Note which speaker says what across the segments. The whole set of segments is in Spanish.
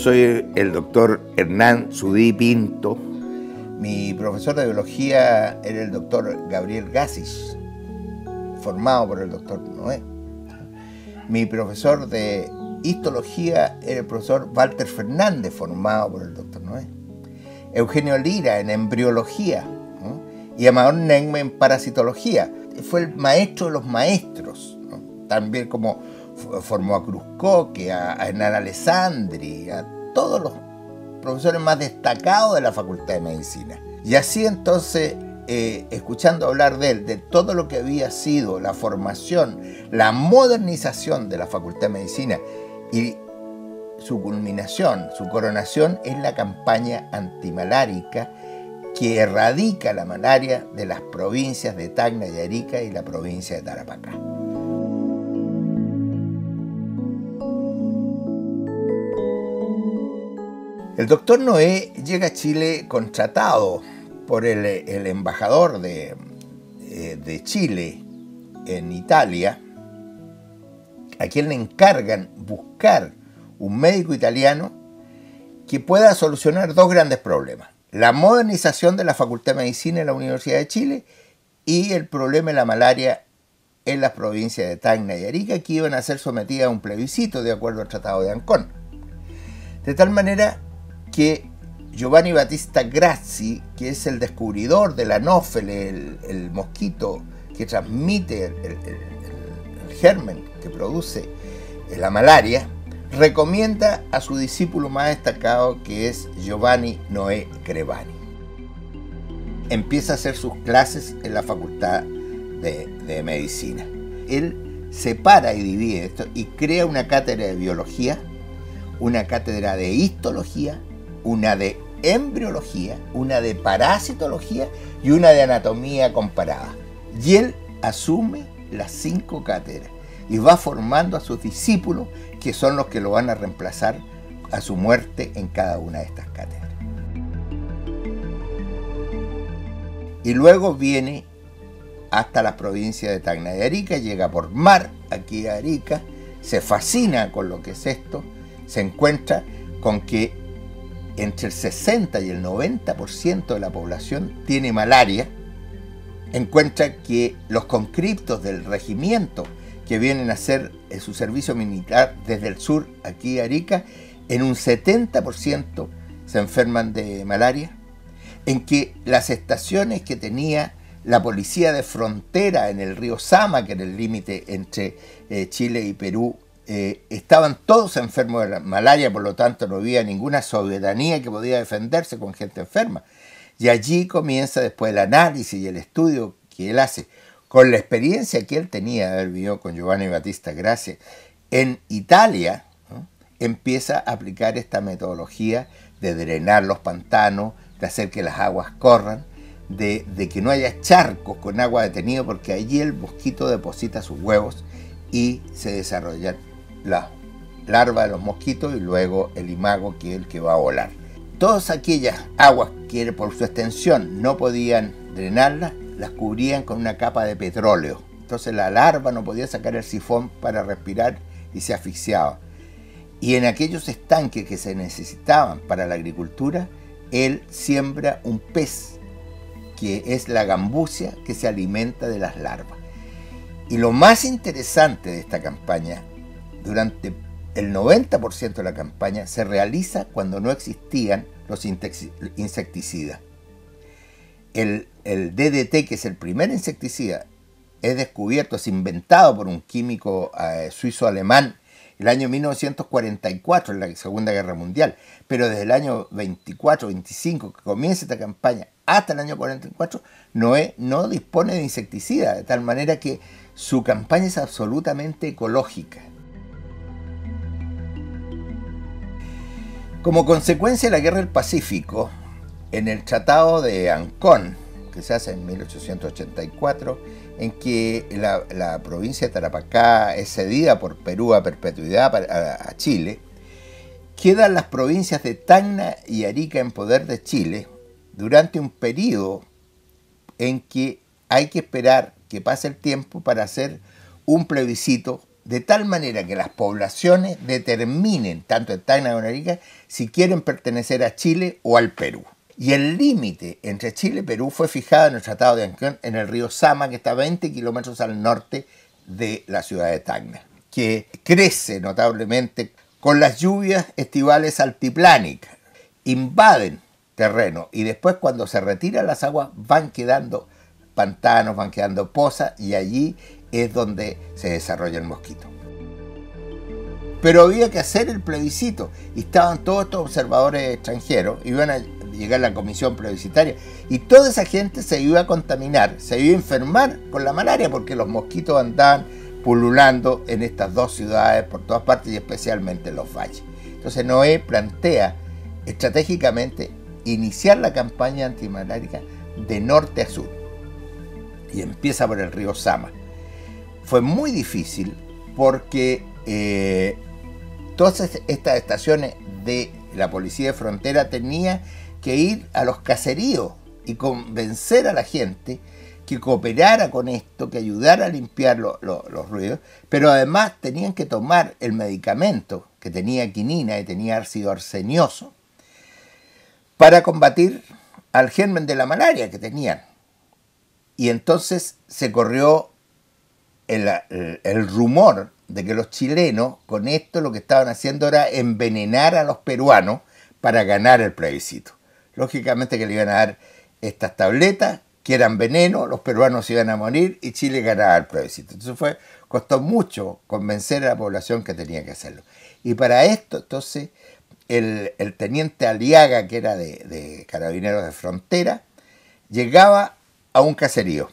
Speaker 1: Soy el doctor Hernán Sudí Pinto. Mi profesor de biología era el doctor Gabriel Gassis, formado por el doctor Noé. Mi profesor de histología era el profesor Walter Fernández, formado por el doctor Noé. Eugenio Lira en embriología y Amador Negme en parasitología. Fue el maestro de los maestros, también como formó a Cruzcoque, a, a Hernán Alessandri, a todos los profesores más destacados de la Facultad de Medicina. Y así entonces, eh, escuchando hablar de él, de todo lo que había sido la formación, la modernización de la Facultad de Medicina y su culminación, su coronación es la campaña antimalárica que erradica la malaria de las provincias de Tacna y Arica y la provincia de Tarapacá. El doctor Noé llega a Chile contratado por el, embajador de, eh, de, Chile en Italia, a quien le encargan buscar un médico italiano que pueda solucionar dos grandes problemas. La modernización de la Facultad de Medicina en la Universidad de Chile y el problema de la malaria en las provincias de Tacna y Arica, que iban a ser sometidas a un plebiscito de acuerdo al Tratado de Ancón. De tal manera que Giovanni Battista Grassi, que es el descubridor de la anófele, el, mosquito que transmite el, germen que produce la malaria, recomienda a su discípulo más destacado que es Giovanni Noé Crevani. Empieza a hacer sus clases en la Facultad de Medicina. Él separa y divide esto y crea una cátedra de biología, una cátedra de histología, una de embriología, una de parasitología y una de anatomía comparada. Y él asume las cinco cátedras y va formando a sus discípulos que son los que lo van a reemplazar a su muerte en cada una de estas cátedras. Y luego viene hasta las provincias de Tacna y Arica, llega por mar aquí a Arica, se fascina con lo que es esto, se encuentra con que entre el 60 y el 90% de la población tiene malaria, encuentra que los conscriptos del regimiento que vienen a hacer eh, su servicio militar desde el sur, aquí a Arica, en un 70% se enferman de malaria, en que las estaciones que tenía la policía de frontera en el río Sama, que era el límite entre eh, Chile y Perú, eh, estaban todos enfermos de la malaria, por lo tanto no había ninguna soberanía que podía defenderse con gente enferma. Y allí comienza después el análisis y el estudio que él hace, con la experiencia que él tenía de haber vivido con Giovanni Battista Gracia en Italia, empieza a aplicar esta metodología de drenar los pantanos, de hacer que las aguas corran, de, de que no haya charcos con agua detenida, porque allí el mosquito deposita sus huevos y se desarrolla la larva de los mosquitos y luego el imago que es el que va a volar. Todas aquellas aguas que por su extensión no podían drenarlas, las cubrían con una capa de petróleo. Entonces la larva no podía sacar el sifón para respirar y se asfixiaba. Y en aquellos estanques que se necesitaban para la agricultura, él siembra un pez, que es la gambusia que se alimenta de las larvas. Y lo más interesante de esta campaña durante el 90% de la campaña se realiza cuando no existían los insecticidas. El, DDT, que es el primer insecticida, es descubierto, es inventado por un químico eh, suizo-alemán el año 1944, en la Segunda Guerra Mundial, pero desde el año 24-25, que comienza esta campaña, hasta el año 44, Noé no dispone de insecticida, de tal manera que su campaña es absolutamente ecológica. Como consecuencia de la Guerra del Pacífico, en el Tratado de Ancón, que se hace en 1884, en que la, provincia de Tarapacá es cedida por Perú a perpetuidad a, Chile, quedan las provincias de Tacna y Arica en poder de Chile durante un periodo en que hay que esperar que pase el tiempo para hacer un plebiscito de tal manera que las poblaciones determinen, tanto en Arica, si quieren pertenecer a Chile o al Perú. Y el límite entre Chile y Perú fue fijado en el Tratado de Ancón en el río Sama, que está a 20 kilómetros al norte de la ciudad de Tacna, que crece notablemente con las lluvias estivales altiplánicas, invaden terreno y después cuando se retiran las aguas van quedando pantanos, van quedando pozas y allí es donde se desarrolla el mosquito. Pero había que hacer el plebiscito estaban todos estos observadores extranjeros, iban a llegar la comisión plebiscitaria y toda esa gente se iba a contaminar, se iba a enfermar con la malaria porque los mosquitos andaban pululando en estas dos ciudades por todas partes y especialmente en los valles. Entonces Noé plantea estratégicamente iniciar la campaña antimalárica de norte a sur y empieza por el río Sama. Fue muy difícil porque eh, todas estas estaciones de la policía de frontera tenía que ir a los caseríos y convencer a la gente que cooperara con esto, que ayudara a limpiar los ruidos, pero además tenían que tomar el medicamento que tenía quinina y tenía ácido arsenioso para combatir al germen de la malaria que tenían. Y entonces se corrió el, rumor de que los chilenos con esto lo que estaban haciendo era envenenar a los peruanos para ganar el plebiscito. Lógicamente que le iban a dar estas tabletas que eran veneno, los peruanos iban a morir y Chile ganaba el plebiscito. Entonces fue, costó mucho convencer a la población que tenía que hacerlo. Y para esto, entonces, el, teniente Aliaga, que era de, Carabineros de Frontera, llegaba a un caserío.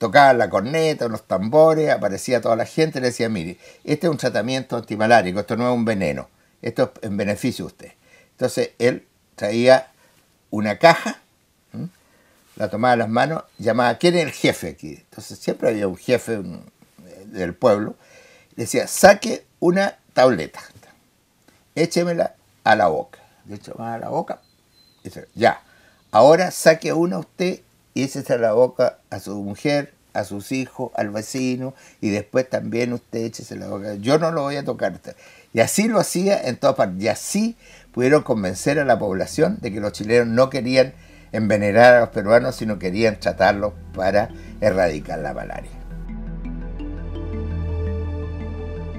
Speaker 1: Tocaba la corneta, los tambores, aparecía toda la gente y le decía, mire, este es un tratamiento antimalárico, esto no es un veneno, esto es en beneficio de usted. Entonces él traía una caja la tomaba en las manos, llamaba, ¿quién es el jefe aquí? Entonces siempre había un jefe del pueblo, decía, saque una tableta, échemela a la boca. De hecho, va a la boca, ya, ahora saque una usted y échese la boca a su mujer, a sus hijos, al vecino, y después también usted échese la boca. Yo no lo voy a tocar. Y así lo hacía en todas partes. Y así pudieron convencer a la población de que los chilenos no querían envenenar a los peruanos, sino querían tratarlos para erradicar la malaria.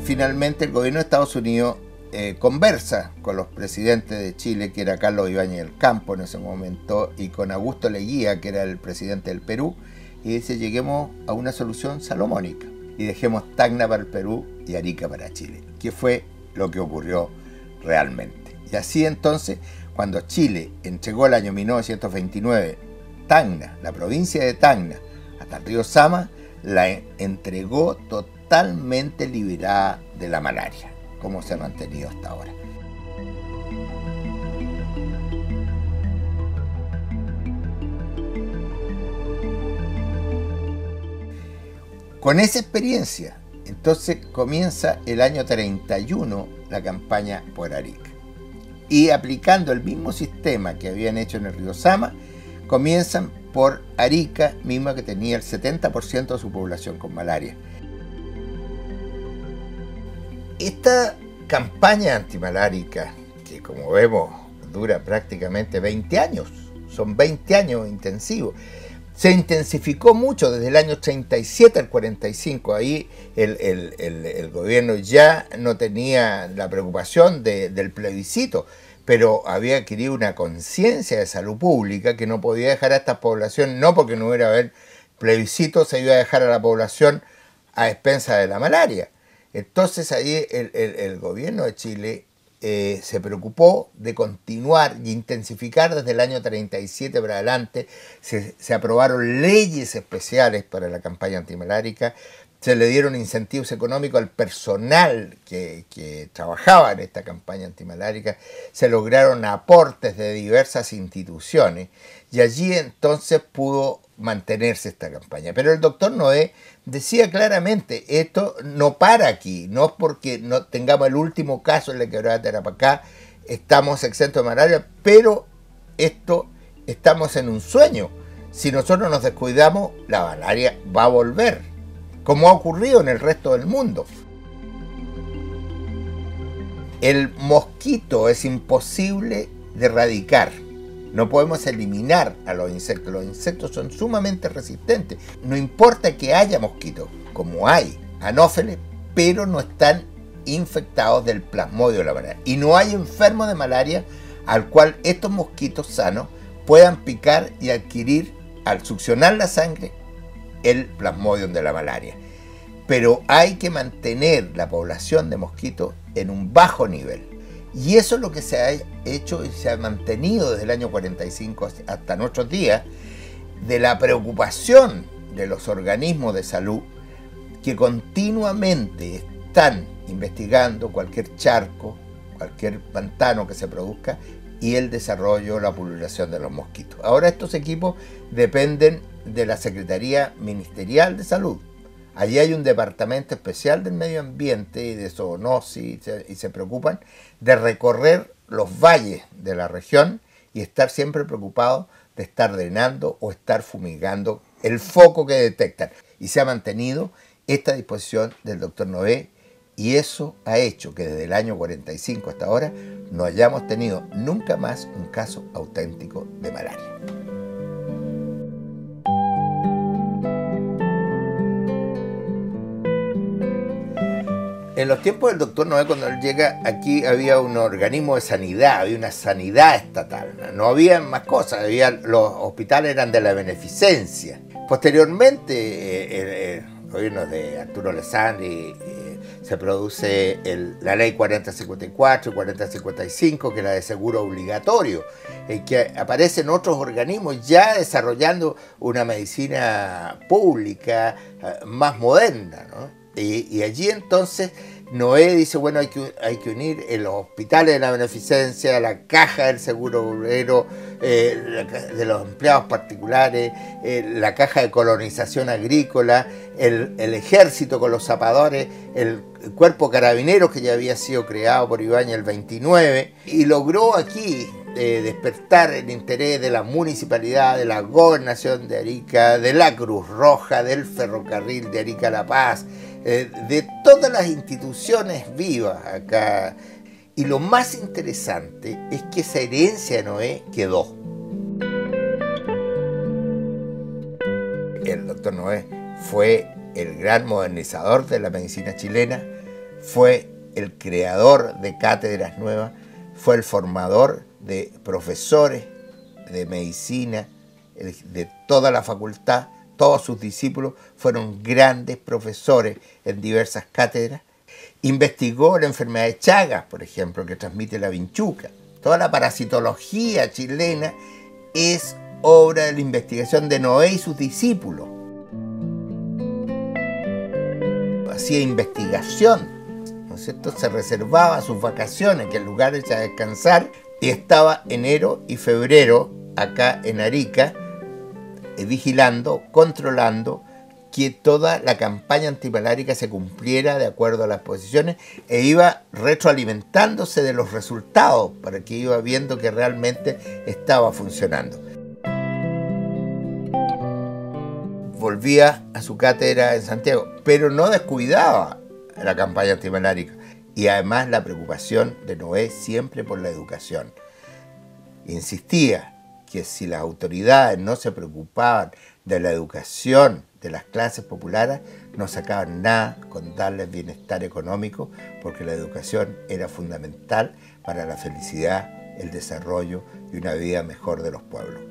Speaker 1: Finalmente, el gobierno de Estados Unidos eh, conversa con los presidentes de Chile, que era Carlos Ibáñez del Campo en ese momento, y con Augusto Leguía, que era el presidente del Perú, y dice, lleguemos a una solución salomónica y dejemos Tacna para el Perú y Arica para Chile, que fue lo que ocurrió realmente. Y así entonces cuando Chile entregó el año 1929 Tacna, la provincia de Tacna, hasta el río Sama, la entregó totalmente liberada de la malaria, como se ha mantenido hasta ahora. Con esa experiencia, entonces comienza el año 31 la campaña por Arica y aplicando el mismo sistema que habían hecho en el río Sama, comienzan por Arica, misma que tenía el 70% de su población con malaria. Esta campaña antimalárica, que como vemos dura prácticamente 20 años, son 20 años intensivos, se intensificó mucho desde el año 37 al 45. Ahí el, gobierno ya no tenía la preocupación del plebiscito, pero había adquirido una conciencia de salud pública que no podía dejar a esta población, no porque no hubiera haber plebiscito, se iba a dejar a la población a expensa de la malaria. Entonces ahí el gobierno de Chile eh, se preocupó de continuar y intensificar desde el año 37 para adelante. Se, aprobaron leyes especiales para la campaña antimalárica, se le dieron incentivos económicos al personal que, que, trabajaba en esta campaña antimalárica, se lograron aportes de diversas instituciones. Y allí entonces pudo mantenerse esta campaña. Pero el doctor Noé decía claramente, esto no para aquí, no es porque no tengamos el último caso en la quebrada de Tarapacá, estamos exentos de malaria, pero esto estamos en un sueño. Si nosotros nos descuidamos, la malaria va a volver, como ha ocurrido en el resto del mundo. El mosquito es imposible de erradicar. No podemos eliminar a los insectos. Los insectos son sumamente resistentes. No importa que haya mosquitos, como hay anófeles, pero no están infectados del plasmodio de la malaria. Y no hay enfermo de malaria al cual estos mosquitos sanos puedan picar y adquirir al succionar la sangre el plasmodium de la malaria. Pero hay que mantener la población de mosquitos en un bajo nivel. Y eso es lo que se ha hecho y se ha mantenido desde el año 45 hasta nuestros días, de la preocupación de los organismos de salud que continuamente están investigando cualquier charco, cualquier pantano que se produzca y el desarrollo, la pululación de los mosquitos. Ahora estos equipos dependen de la Secretaría Ministerial de Salud. Allí hay un departamento especial del medio ambiente y de zoonosis y se preocupan de recorrer los valles de la región y estar siempre preocupados de estar drenando o estar fumigando el foco que detectan. Y se ha mantenido esta disposición del doctor Noé y eso ha hecho que desde el año 45 hasta ahora no hayamos tenido nunca más un caso auténtico de malaria. En los tiempos del doctor Noé, cuando él llega, aquí había un organismo de sanidad, había una sanidad estatal. No había más cosas, había, los hospitales eran de la beneficencia. Posteriormente, eh, el, gobierno de Arturo Lesandri eh, se produce la ley 4054 y 4055, que era de seguro obligatorio, en que aparecen otros organismos ya desarrollando una medicina pública eh, más moderna. y allí entonces Noé dice, bueno, hay que, hay que unir los hospitales de la beneficencia, la caja del seguro obrero, eh, de los empleados particulares, eh, la caja de colonización agrícola, el, ejército con los zapadores, el, cuerpo carabinero que ya había sido creado por Ibañez el 29, y logró aquí eh, despertar el interés de la municipalidad, de la gobernación de Arica, de la Cruz Roja, del ferrocarril de Arica La Paz, eh, de todas las instituciones vivas acá. Y lo más interesante es que esa herencia Noé quedó. El doctor Noé fue el gran modernizador de la medicina chilena, fue el creador de cátedras nuevas, fue el formador de profesores de medicina de toda la facultad todos sus discípulos fueron grandes profesores en diversas cátedras. Investigó la enfermedad de Chagas, por ejemplo, que transmite la vinchuca. Toda la parasitología chilena es obra de la investigación de Noé y sus discípulos. Hacía investigación, ¿no es cierto? Se reservaba sus vacaciones, que el lugar a descansar, y estaba enero y febrero acá en Arica vigilando, controlando que toda la campaña antimalárica se cumpliera de acuerdo a las posiciones e iba retroalimentándose de los resultados para que iba viendo que realmente estaba funcionando. Volvía a su cátedra en Santiago, pero no descuidaba la campaña antimalárica y además la preocupación de Noé siempre por la educación. Insistía, que si las autoridades no se preocupaban de la educación de las clases populares, no sacaban nada con darles bienestar económico, porque la educación era fundamental para la felicidad, el desarrollo y una vida mejor de los pueblos.